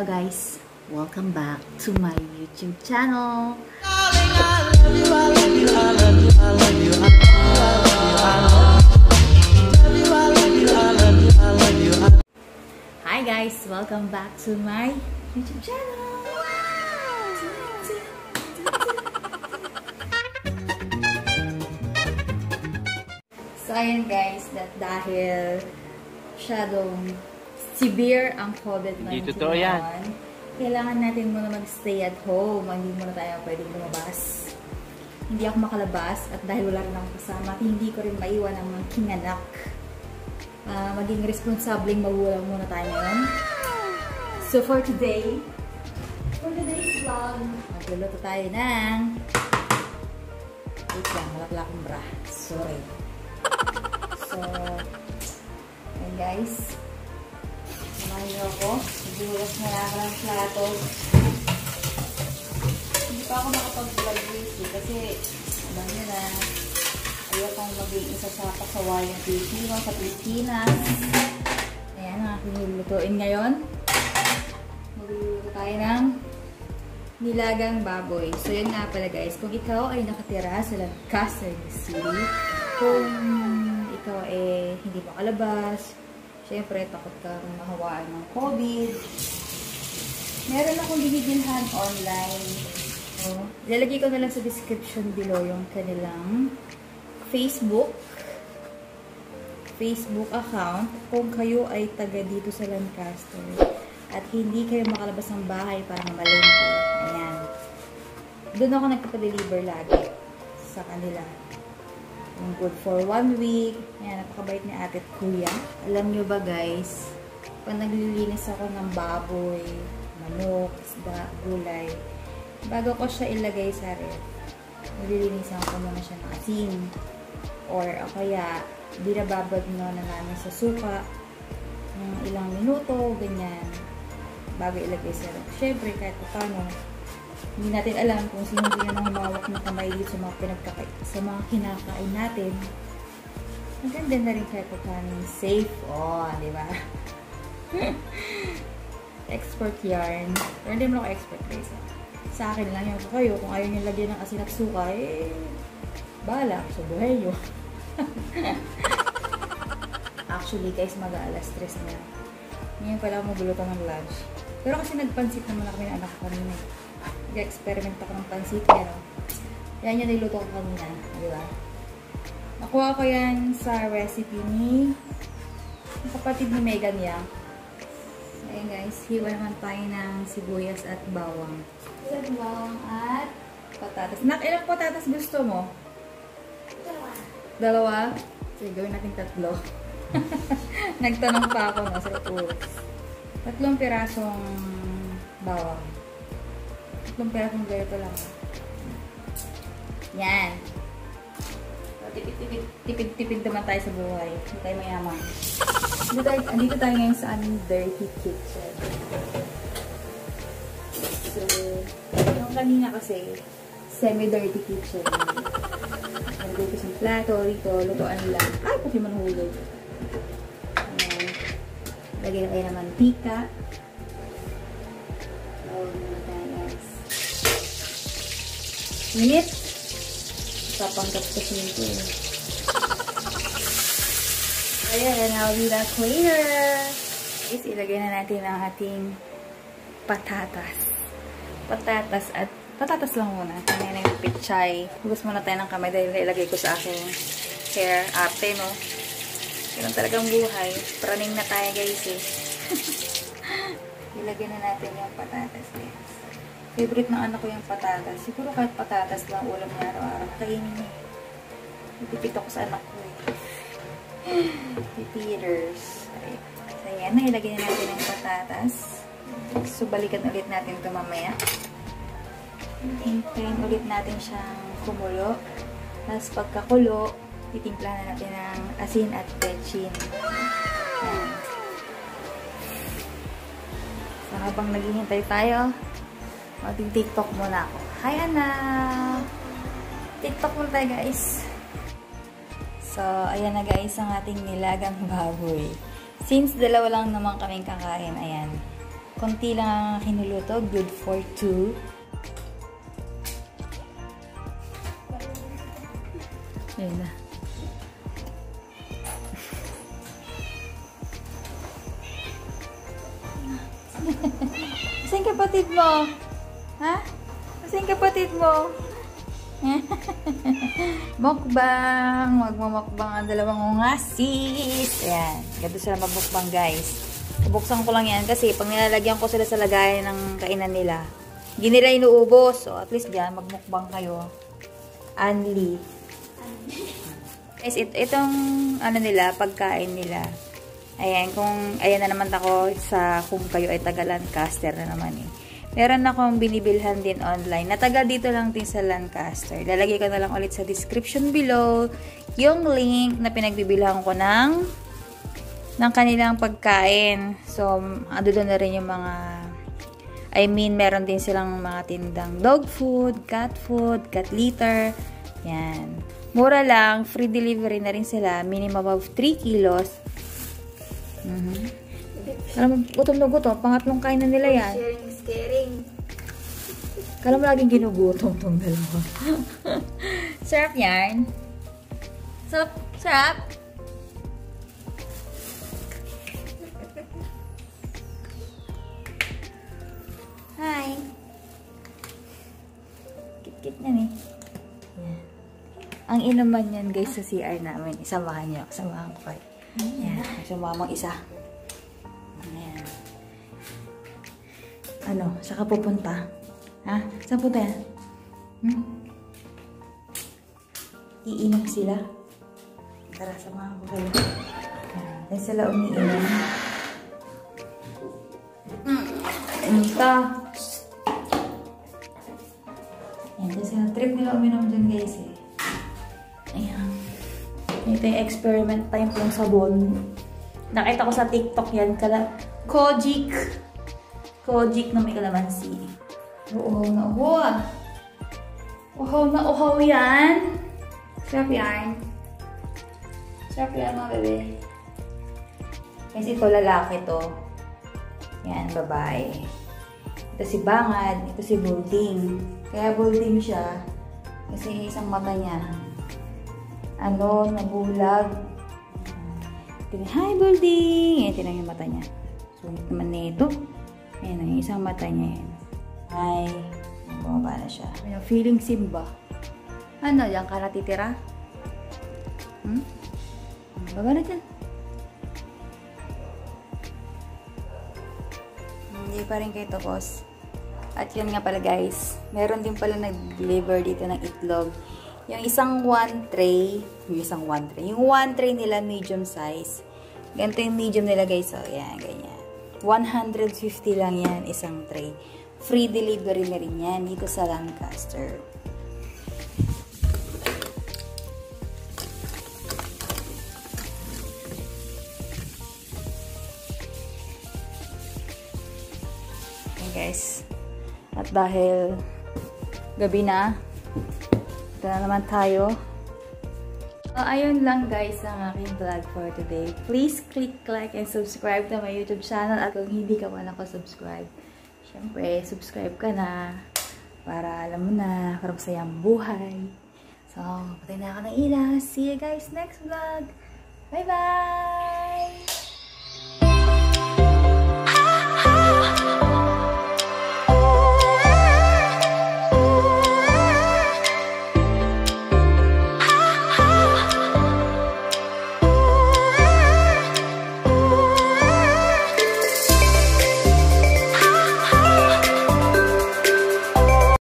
Hello guys! Welcome back to my YouTube channel! Hi guys! Welcome back to my YouTube channel! So, ayan guys, that dahil shadow severe ang COVID-19 Hindi totoo yan. Kailangan natin muna mag-stay at home. Hindi muna tayo pwedeng lumabas. Hindi ako makalabas at dahil wala rin akong kasama, hindi ko rin maiwan ang mga kinganak. Uh, maging responsableng magulang muna tayo ngayon. So for today, for today's vlog, magluluto tayo ng wait lang, malakla akong bra. Sorry. So, ayan guys. Niyo ako. Nagulas na lang ng plato. Hindi pa ako makapag-vlog lately kasi alam niyo na ayaw kong maging isa sa pasawayang Pilipino sa Pilipinas. Ayan ang aking nilulutuin ngayon. Magluluto tayo ng nilagang baboy. So, yun nga pala guys. Kung ikaw ay nakatira sa Lancaster City, kung ikaw eh hindi makalabas, Siyempre, takot ka mahawaan ng COVID. Meron akong binibilhan online. Oh, lalagay ko na lang sa description below yung kanilang Facebook Facebook account kung kayo ay taga dito sa Lancaster at hindi kayo makalabas ng bahay para mamalengke. Ayan. Doon ako nagpapadeliver lagi sa kanila. Yung good for one week. Ayan, napakabait ni ate at kuya. Alam nyo ba guys, pag naglilinis ako ng baboy, manok, isda, gulay, bago ko siya ilagay sa ref, nililinisan ko muna siya ng asin. Or o kaya, binababad na na namin sa suka ng ilang minuto, ganyan, bago ilagay sa ref. Siyempre, kahit paano, hindi natin alam kung sino din ang humawak ng kamay dito sa mga pinagkaka sa mga kinakain natin. Maganda na rin kahit paano safe. Oh, di ba? expert yarn. Pero hindi mo ako expert guys. Sa akin lang yung kayo. Kung ayaw nyo lagyan ng asin at suka, eh, bahala sa buhay nyo. Actually guys, mag-aalas stress na. Ngayon pala ako magluluto ng lunch. Pero kasi nagpansit naman ako ng anak ko kanina. Nag-experiment ako ng pansit. Pero, yan yung niluto ko kanina. Di ba? Nakuha ko yan sa recipe ni kapatid ni Megan Yang. Ayan guys, hiwa naman tayo ng sibuyas at bawang. Sibuyas, bawang at patatas. Nak, ilang patatas gusto mo? Dalawa. Dalawa? Sige, gawin natin tatlo. Nagtanong pa ako no, sa utos. Tatlong pirasong bawang. Tatlong pirasong ganito lang. Yan. Tipid-tipid naman tayo sa buhay. Hindi tayo mayaman. Dito tayo, andito tayo ngayon sa aming dirty kitchen. So, yung kanina kasi, semi-dirty kitchen. Nalagay ko sa plato, rito, lutuan lang. Ay, kasi manhulog. Ayan. Lagay na tayo ng mantika. Minute. Papanggap kasi nito eh. Ayan, I'll be that later. Is ilagay na natin ang ating patatas. Patatas at patatas lang muna. Kanina yung pichay. Hugas muna tayo ng kamay dahil ilagay ko sa aking hair. Ate, no? Ganun talagang buhay. Praning na tayo, guys, eh. ilagay na natin yung patatas, guys. Favorite ng anak ko yung patatas. Siguro kahit patatas lang ulam niya araw-araw. Kainin niya. Ipipit ako sa anak ko, eh. Pipiters. So, yan. Nailagay na natin yung patatas. So, balikan ulit natin ito mamaya. Hintayin ulit natin siyang kumulo. Tapos, pagkakulo, titimpla na natin ng asin at bechin. Yan. So, habang naghihintay tayo, mag-tiktok muna ako. Hi, anak! TikTok muna tayo, guys. So, ayan na guys ang ating nilagang baboy. Since dalawa lang naman kaming kakain, ayan. Konti lang ang hinuluto. Good for two. Ayun na. Saan kapatid mo? Ha? Saan kapatid mo? mukbang! Magmamukbang ang dalawang ungasis. Ayan. Ganito sila magmukbang guys. Buksan ko lang yan kasi pag nilalagyan ko sila sa lagayan ng kainan nila, hindi nila inuubos. So at least dyan, magmukbang kayo. Anli. Guys, it, itong ano nila, pagkain nila. Ayan, kung, ayan na naman ako sa kung kayo ay taga Lancaster na naman eh. Meron akong binibilhan din online. Natagal dito lang din sa Lancaster. Lalagay ko na lang ulit sa description below yung link na pinagbibilhan ko ng ng kanilang pagkain. So, ando doon na rin yung mga I mean, meron din silang mga tindang dog food, cat food, cat litter. Yan. Mura lang, free delivery na rin sila, minimum of 3 kilos. Mm -hmm. Alam mo, gutom na gutom, pangatlong kain na nila yan. Sharing is caring. Kala mo laging ginugutom tong dalawa. sarap yan. Sarap, sarap. Hi. Kit-kit na eh. Yeah. Ang inuman yan guys sa CR namin. Isamahan niyo. Samahan ko kayo. Yan. Sumamang isa. Ayan. Ano? Saka pupunta? Ha? Saan punta yan? Hmm? Iinom sila. Tara, samahan ko kayo. Yan sila umiinom. Hmm. Ito. Yan. Kasi trip nila uminom dyan guys eh. Ayan. Ito yung experiment time yung sabon. Nakita ko sa TikTok yan. Kala Kojik. Kojik na may kalamansi. Uhaw na uhaw. Uhaw na uhaw yan. Sarap yan. Sarap yan mga bebe. Kasi ito lalaki to. Yan, babae. Ito si Bangad. Ito si Bulding. Kaya Bulding siya. Kasi isang mata niya ano, nabulag. Hi Bulding! Ayan, tingnan yung mata niya. Sulit naman nito. Ayan, yung isang mata niya yan. Hi. Bumaba na siya. Ayan, feeling Simba. Ano, yan ka natitira? Hmm? Baba na dyan. Hindi pa rin kayo tapos. At yun nga pala guys, meron din pala nag-deliver dito ng itlog. Yung isang one tray, yung isang one tray, yung one tray nila medium size. Ganito yung medium nila guys. So, yan, ganyan. 150 lang yan, isang tray. Free delivery na rin yan dito sa Lancaster. Okay guys. At dahil gabi na, ito na naman tayo. So, ayun lang guys ang aking vlog for today. Please click like and subscribe to my YouTube channel at kung hindi ka pa nakasubscribe, syempre, subscribe ka na para alam mo na, para masaya ang buhay. So, patay na ako ng ilaw. See you guys next vlog. Bye-bye!